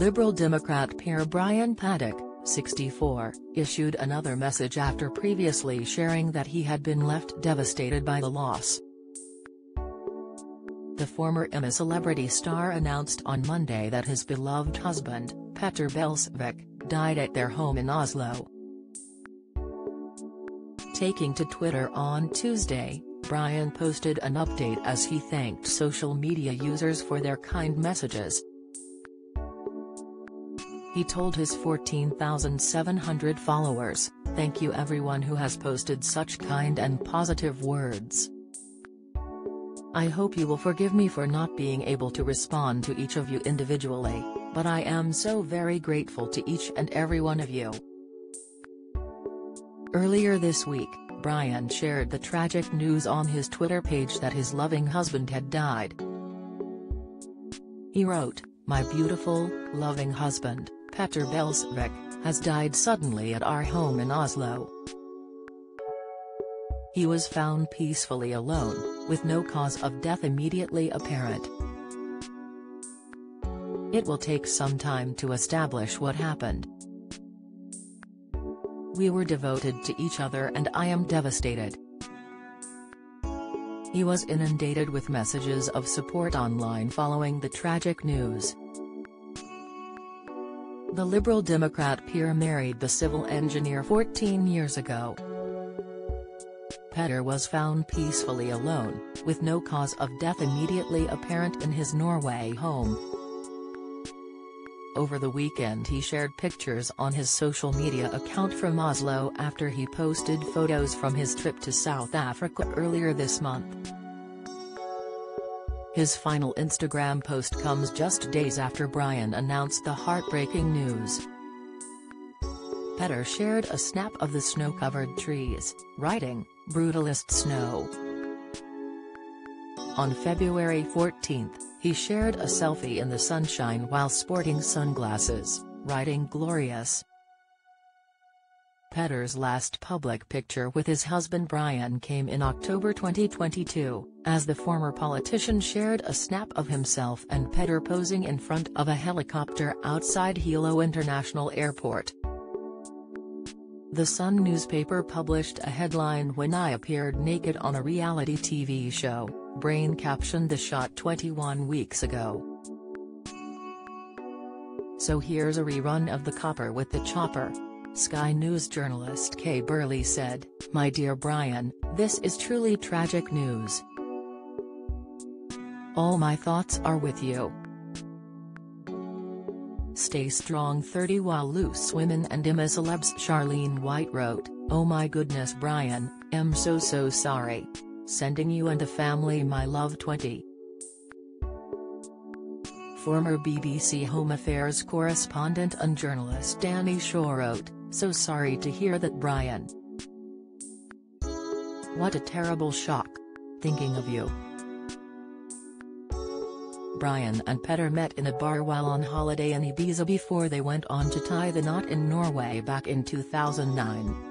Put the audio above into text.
Liberal Democrat peer Brian Paddick, 64, issued another message after previously sharing that he had been left devastated by the loss. The former I'm A Celebrity star announced on Monday that his beloved husband, Petter Belsvik, died at their home in Oslo. Taking to Twitter on Tuesday, Brian posted an update as he thanked social media users for their kind messages. He told his 14,700 followers, thank you everyone who has posted such kind and positive words. I hope you will forgive me for not being able to respond to each of you individually, but I am so very grateful to each and every one of you. Earlier this week, Brian shared the tragic news on his Twitter page that his loving husband had died. He wrote, My beautiful, loving husband, Petter Belsvik, has died suddenly at our home in Oslo. He was found peacefully alone, with no cause of death immediately apparent. It will take some time to establish what happened. We were devoted to each other and I am devastated. He was inundated with messages of support online following the tragic news. The Liberal Democrat peer married the civil engineer 14 years ago. Petter was found peacefully alone, with no cause of death immediately apparent in his Norway home. Over the weekend he shared pictures on his social media account from Oslo after he posted photos from his trip to South Africa earlier this month. His final Instagram post comes just days after Brian announced the heartbreaking news. Petter shared a snap of the snow-covered trees, writing, Brutalist Snow. On February 14, he shared a selfie in the sunshine while sporting sunglasses, writing Glorious. Petter's last public picture with his husband Brian came in October 2022, as the former politician shared a snap of himself and Petter posing in front of a helicopter outside Hilo International Airport. The Sun newspaper published a headline when I appeared naked on a reality TV show, Brain captioned the shot 21 weeks ago. So here's a rerun of The Copper with the Chopper. Sky News journalist Kay Burley said, My dear Brian, this is truly tragic news. All my thoughts are with you. Stay strong 30 while loose women and I'm A Celeb's Charlene White wrote, Oh my goodness Brian, I'm so so sorry. Sending you and the family my love 20. Former BBC Home Affairs correspondent and journalist Danny Shaw wrote, so sorry to hear that Brian. What a terrible shock. Thinking of you. Brian and Petter met in a bar while on holiday in Ibiza before they went on to tie the knot in Norway back in 2009.